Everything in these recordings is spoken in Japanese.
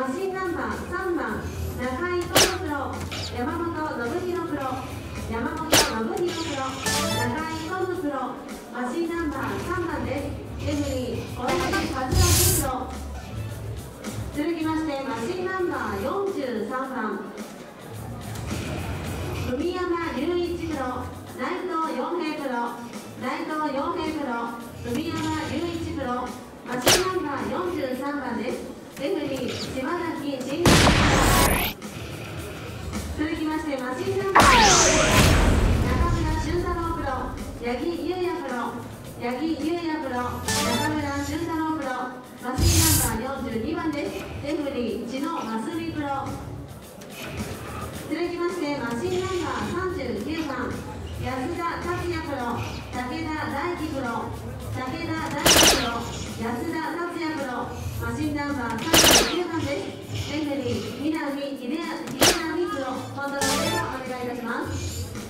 マシンナンバー3番中井智プロ山本信弘プロ山本信弘プロ中井智プロマシンナンバー3番ですレフェリー小林和明プロ続きましてマシンナンバー43番文山隆一プロ内藤洋平プロ内藤洋平プロ文山隆一プロマシンナンバー43番ですレフェリー島崎真二続きましてマシンナンバー中村俊太郎プロ八木優也プロ八木優也プロ中村俊太郎プロマシンナンバー42番ですレフリー千野真澄プロ続きましてマシンナンバー39番安田達也プロ武田大輝プロ武田大輝安田達也プロマシンナンバー39番です。レフェリー南秀明プロコントロールをお願いいたします。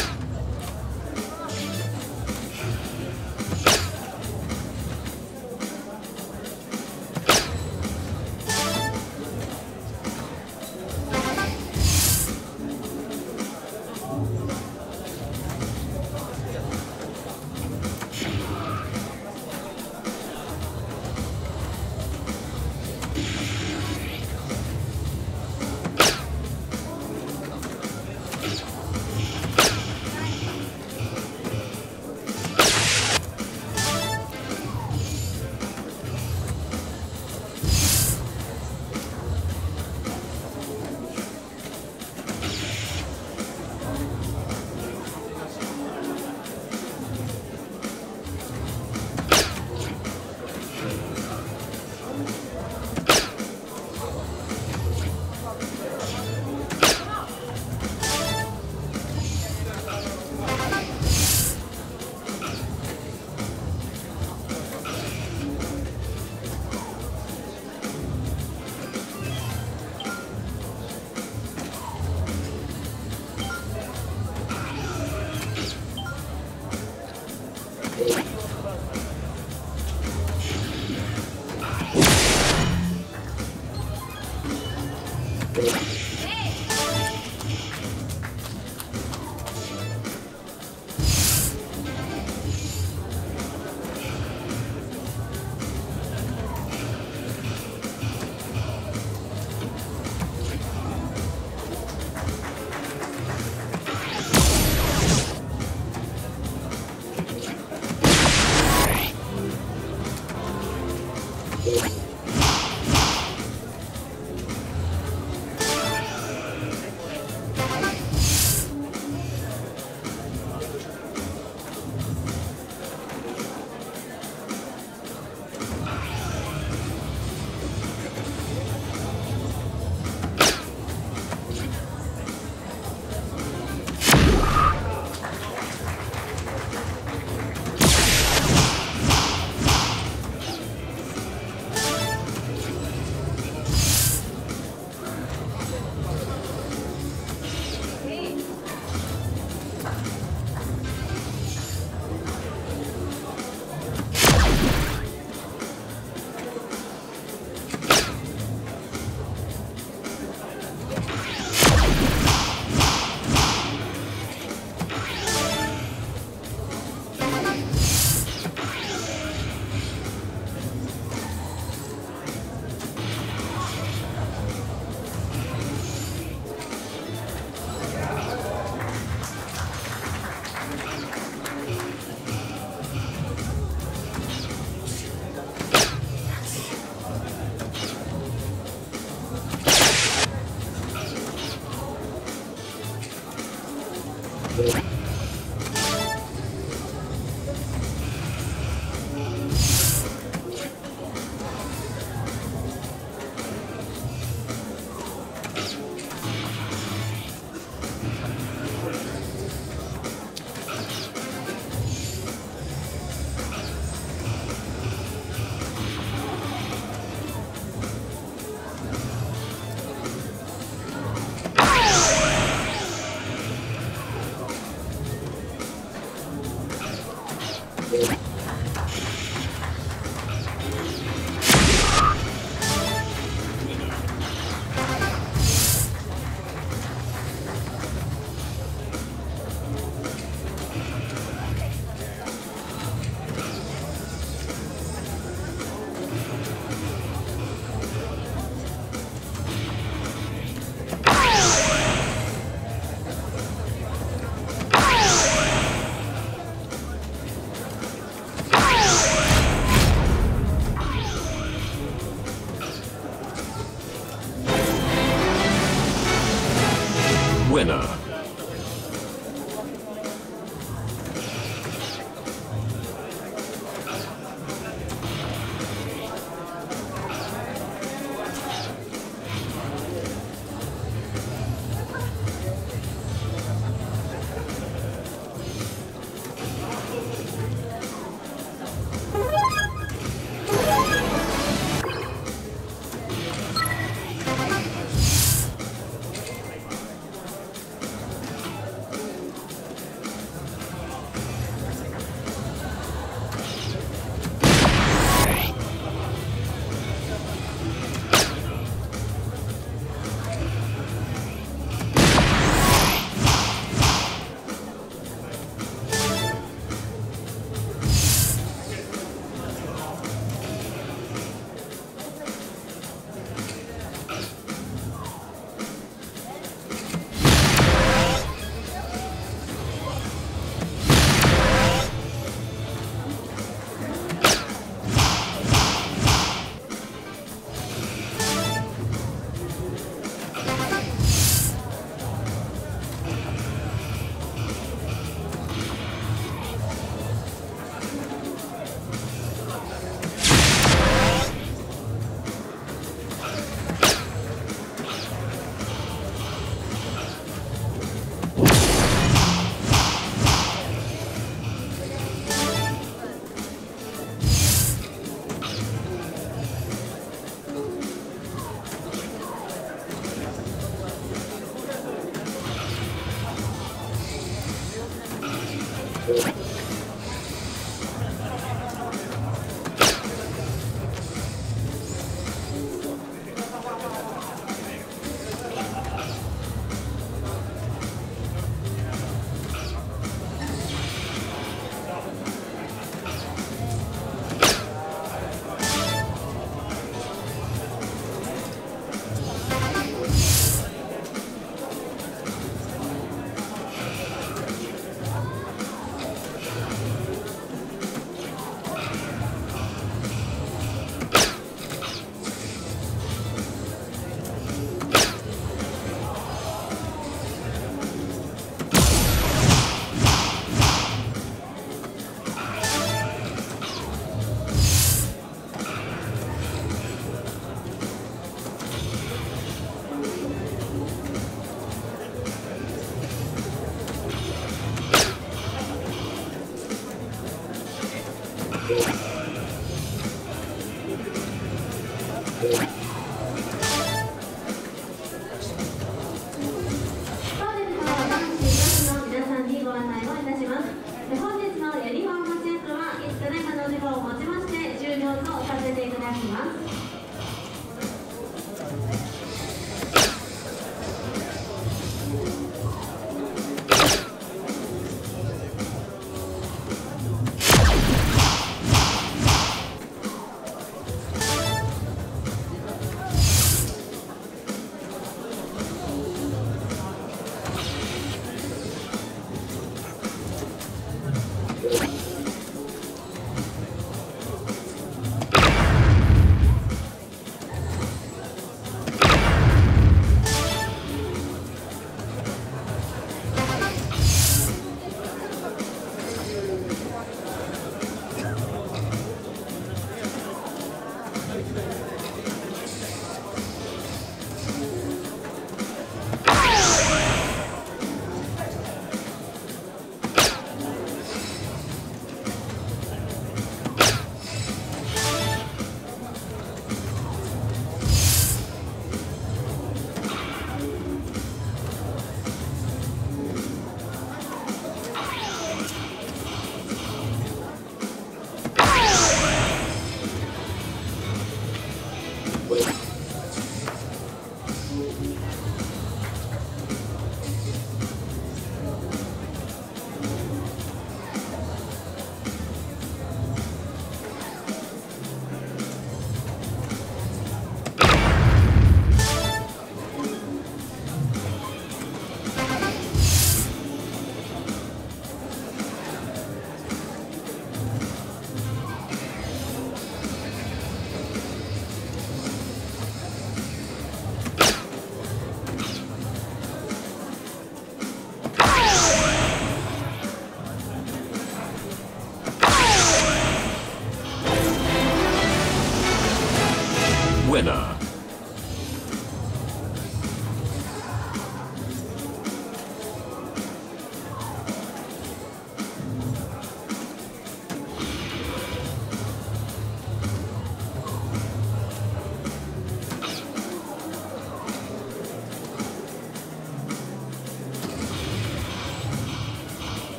you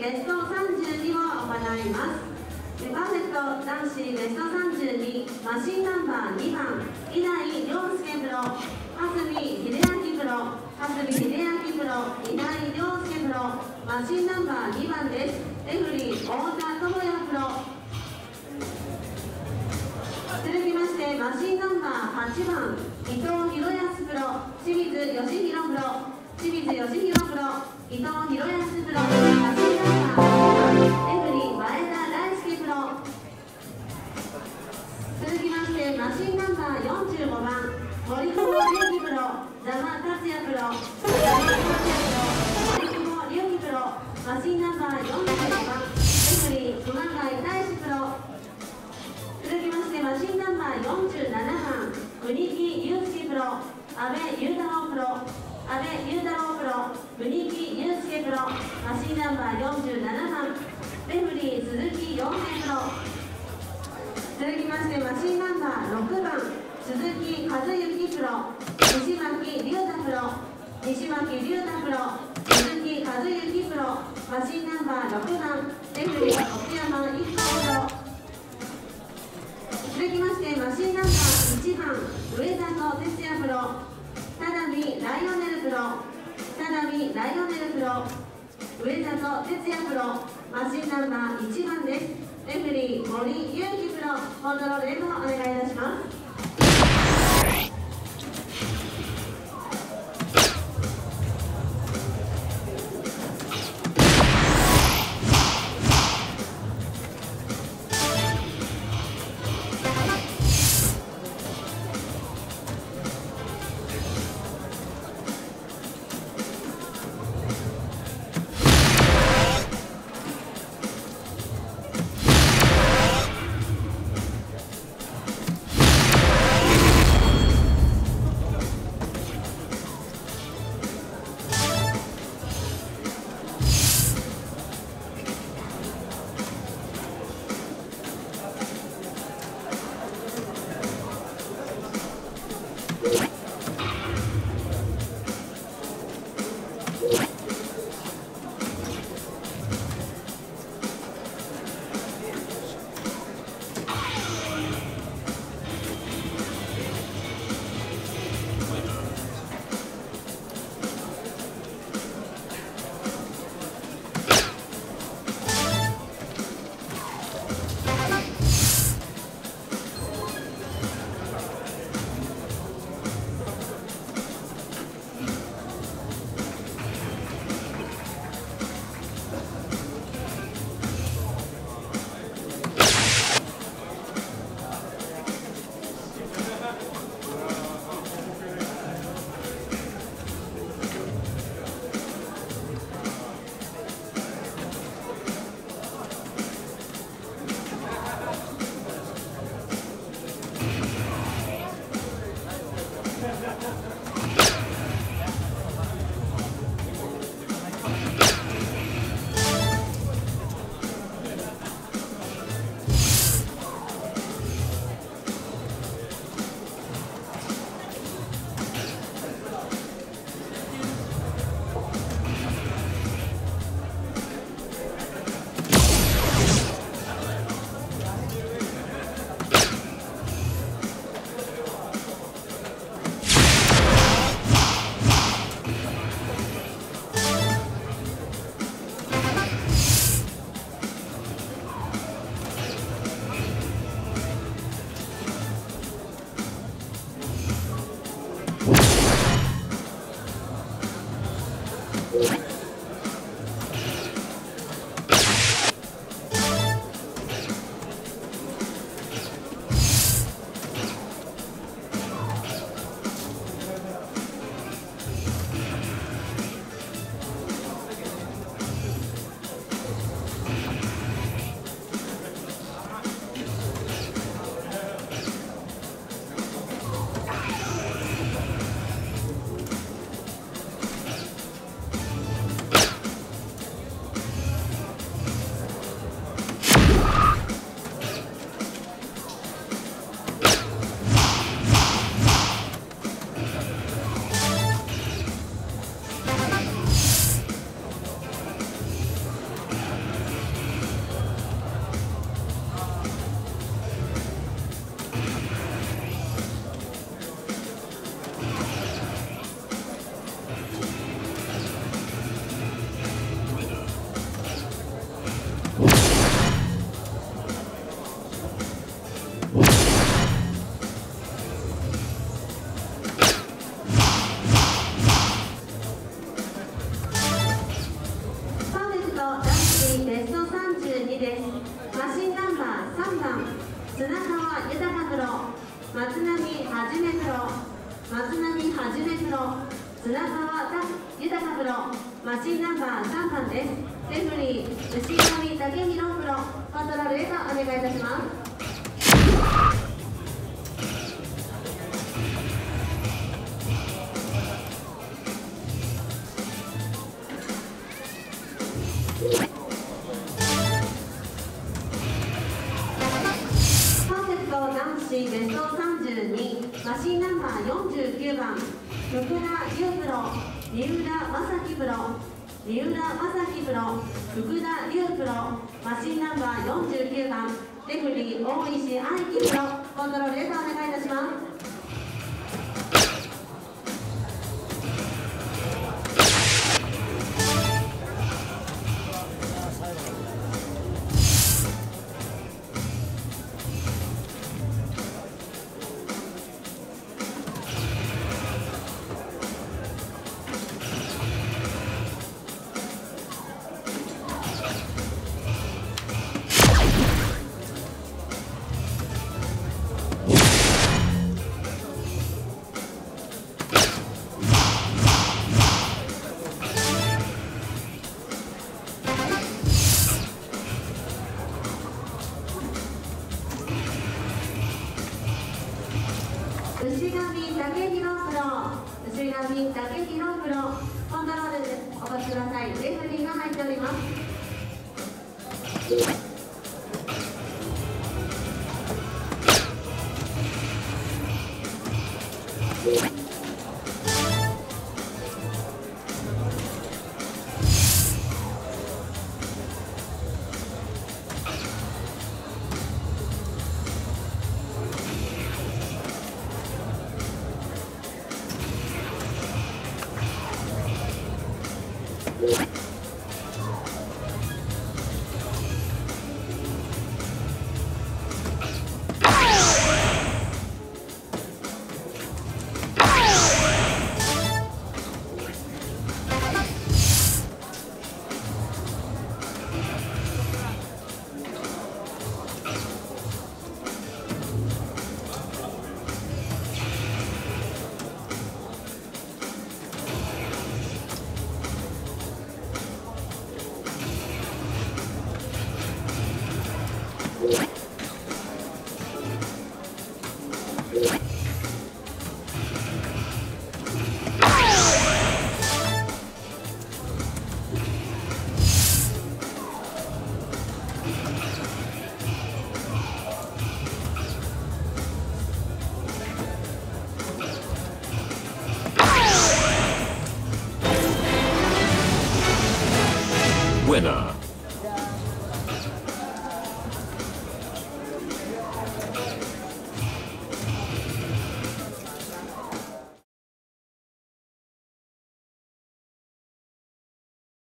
ベスト32を行いますパーフェクト男子ベスト32マシンナンバー2番稲井亮介プロ蓮見秀明プロ蓮見秀明プロ稲井亮介プロマシンナンバー2番ですレフリー太田智也プロ続きましてマシンナンバー8番伊藤博康プロ清水義弘プロ清水義弘プロ伊藤博康プロナンバー47番レフリー鈴木陽平プロ続きましてマシンナンバー6番鈴木和幸プロ西巻龍太プロ西巻龍太プロ鈴木和幸プロマシンナンバー6番レフリー奥山一派プロ。続きましてマシンナンバー1番上里哲也プロ。只見ライオネルプロ。只見ライオネルプロ。上田と哲也プロマシンナンバー1番です。レフリー森裕樹プロコントロールへお願いいたします。3番です。レフリー牛上武宏プロパトロールへとお願いいたします。プロ福田龍プロマシンナンバー49番レフリー大石愛樹プロコントロールですお願いいたします。上武宏プロコントロールでお越しください。レフリーが入っております。